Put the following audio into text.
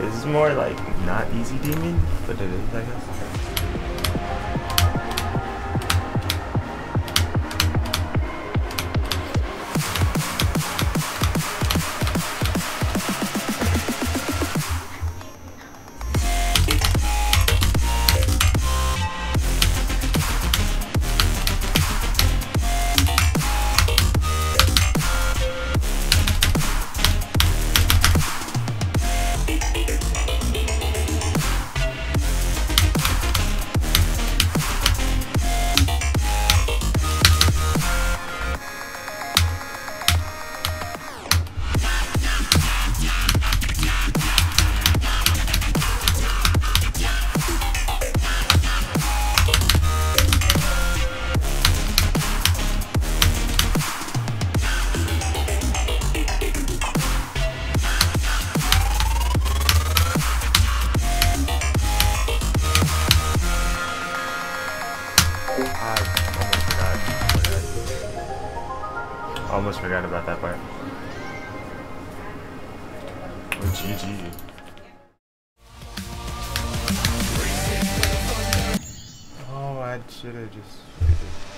Is more like not easy demon, but it is, I guess. I almost forgot. Almost forgot about that part. Oh, GG. Oh, I should have just.